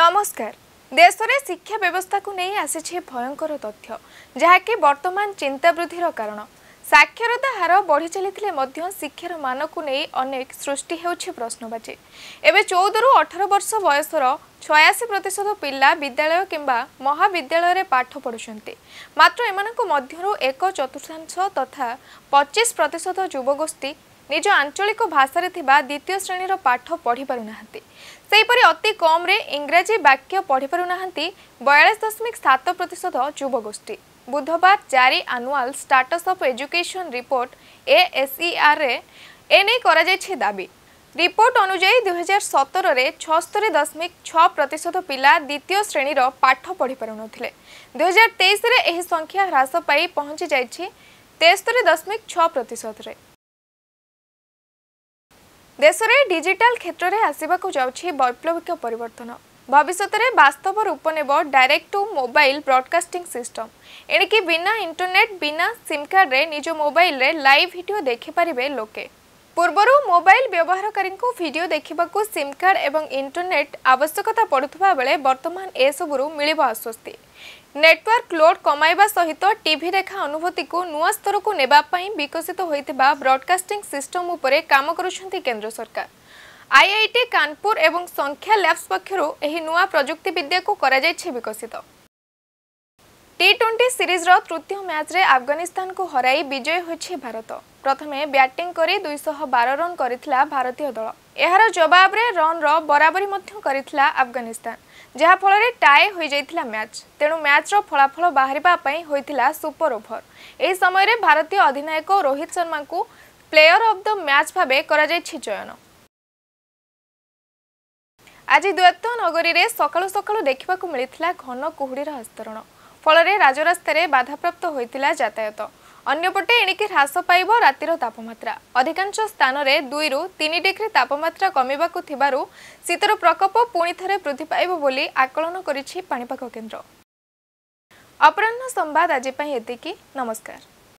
ନମସ୍କାର ଦେଶରେ ଶିକ୍ଷା ବ୍ୟବସ୍ଥାକୁ ନେଇ ଆସିଛି ଭୟଙ୍କର ତଥ୍ୟ ଯାହାକି ବର୍ତ୍ତମାନ ଚିନ୍ତା ବୃଦ୍ଧିର କାରଣ ସାକ୍ଷରତା ହାର ବଢ଼ି ଚାଲିଥିଲେ ମଧ୍ୟ ଶିକ୍ଷାର ମାନକୁ ନେଇ ଅନେକ ସୃଷ୍ଟି ହେଉଛି ପ୍ରଶ୍ନବାଚୀ। ଏବେ ଚଉଦରୁ ଅଠର ବର୍ଷ ବୟସର ଛୟାଅଶୀ ପ୍ରତିଶତ ପିଲା ବିଦ୍ୟାଳୟ କିମ୍ବା ମହାବିଦ୍ୟାଳୟରେ ପାଠ ପଢ଼ୁଛନ୍ତି। ମାତ୍ର ଏମାନଙ୍କ ମଧ୍ୟରୁ ଏକ ଚତୁର୍ଥାଂଶ ତଥା ପଚିଶ ପ୍ରତିଶତ ଯୁବଗୋଷ୍ଠୀ ନିଜ ଆଞ୍ଚଳିକ ଭାଷାରେ ଥିବା ଦ୍ୱିତୀୟ ଶ୍ରେଣୀର ପାଠ ପଢ଼ିପାରୁନାହାନ୍ତି। ସେହିପରି ଅତି କମ୍ରେ ଇଂରାଜୀ ବାକ୍ୟ ପଢ଼ିପାରୁନାହାନ୍ତି ବୟାଳିଶ ଦଶମିକ ସାତ ପ୍ରତିଶତ ଯୁବଗୋଷ୍ଠୀ। ବୁଧବାର ଜାରି annual status of education report ଏଏସ୍ଇଆର୍ରେ ଏନେଇ କରାଯାଇଛି ଦାବି। ରିପୋର୍ଟ ଅନୁଯାୟୀ ଦୁଇହଜାର ସତରରେ ଛଅସ୍ତରୀ ଦଶମିକ ଛଅ ପ୍ରତିଶତ ପିଲା ଦ୍ୱିତୀୟ ଶ୍ରେଣୀର ପାଠ ପଢ଼ିପାରୁନଥିଲେ। ଦୁଇହଜାର ତେଇଶରେ ଏହି ସଂଖ୍ୟା ହ୍ରାସ ପାଇ ପହଞ୍ଚି ଯାଇଛି ତେସ୍ତରୀ ଦଶମିକ ଛଅ ପ୍ରତିଶତରେ। ଦେଶରେ ଡିଜିଟାଲ କ୍ଷେତ୍ରରେ ଆସିବାକୁ ଯାଉଛି ବୈପ୍ଳବିକ ପରିବର୍ତ୍ତନ। ଭବିଷ୍ୟତରେ ବାସ୍ତବ ରୂପ ନେବ direct to mobile broadcasting system ଏଣିକି ବିନା ଇଣ୍ଟରନେଟ୍ ବିନା ସିମ୍ କାର୍ଡରେ ନିଜ ମୋବାଇଲରେ ଲାଇଭ୍ ଭିଡ଼ିଓ ଦେଖିପାରିବେ ଲୋକେ। ପୂର୍ବରୁ ମୋବାଇଲ ବ୍ୟବହାରକାରୀଙ୍କୁ ଭିଡ଼ିଓ ଦେଖିବାକୁ ସିମ୍ କାର୍ଡ ଏବଂ ଇଣ୍ଟରନେଟ୍ ଆବଶ୍ୟକତା ପଡ଼ୁଥିବା ବେଳେ ବର୍ତ୍ତମାନ ଏସବୁରୁ ମିଳିବ ଆଶ୍ୱସ୍ତି। ନେଟୱାର୍କ ଲୋଡ୍ କମାଇବା ସହିତ ଟିଭି ରେଖା ଅନୁଭୂତିକୁ ନୂଆ ସ୍ତରକୁ ନେବା ପାଇଁ ବିକଶିତ ହୋଇଥିବା ବ୍ରଡକାଷ୍ଟିଂ ସିଷ୍ଟମ ଉପରେ କାମ କରୁଛନ୍ତି କେନ୍ଦ୍ର ସରକାର। ଆଇଆଇଟି କାନପୁର ଏବଂ ସଂଖ୍ୟା ଲ୍ୟାବ୍ସ ପକ୍ଷରୁ ଏହି ନୂଆ ପ୍ରଯୁକ୍ତିବିଦ୍ୟାକୁ କରାଯାଇଛି ବିକଶିତ। ଟି ଟ୍ୱେଣ୍ଟି ସିରିଜ୍ର ତୃତୀୟ ମ୍ୟାଚ୍ରେ ଆଫଗାନିସ୍ତାନକୁ ହରାଇ ବିଜୟ ହୋଇଛି ଭାରତ। ପ୍ରଥମେ ବ୍ୟାଟିଂ କରି ଦୁଇଶହ ବାର ରନ୍ କରିଥିଲା ଭାରତୀୟ ଦଳ। ଏହାର ଜବାବରେ ରନ୍ର ବରାବରୀ ମଧ୍ୟ କରିଥିଲା ଆଫଗାନିସ୍ତାନ ଯାହାଫଳରେ ଟାଏ ହୋଇଯାଇଥିଲା ମ୍ୟାଚ୍। ତେଣୁ ମ୍ୟାଚ୍ର ଫଳାଫଳ ବାହାରିବା ପାଇଁ ହୋଇଥିଲା ସୁପର ଓଭର। ଏହି ସମୟରେ ଭାରତୀୟ ଅଧିନାୟକ ରୋହିତ ଶର୍ମାଙ୍କୁ ପ୍ଲେୟର ଅଫ୍ ଦ ମ୍ୟାଚ୍ ଭାବେ କରାଯାଇଛି ଚୟନ। ଆଜି ଦ୍ୱୈତ ନଗରୀରେ ସକାଳୁ ସକାଳୁ ଦେଖିବାକୁ ମିଳିଥିଲା ଘନ କୁହୁଡ଼ିର ଆସ୍ତରଣ ଫଳରେ ରାଜରାସ୍ତାରେ ବାଧାପ୍ରାପ୍ତ ହୋଇଥିଲା ଯାତାୟତ। ଅନ୍ୟପଟେ ଏଣିକି ହ୍ରାସ ପାଇବ ରାତିର ତାପମାତ୍ରା। ଅଧିକାଂଶ ସ୍ଥାନରେ ଦୁଇରୁ ତିନି ଡିଗ୍ରୀ ତାପମାତ୍ରା କମିବାକୁ ଥିବାରୁ ଶୀତର ପ୍ରକୋପ ପୁଣି ଥରେ ବୃଦ୍ଧି ପାଇବ ବୋଲି ଆକଳନ କରିଛି ପାଣିପାଗ କେନ୍ଦ୍ର। ଅପରାହ୍ନ ସମ୍ବାଦ ଆଜି ପାଇଁ ଏତିକି। ନମସ୍କାର।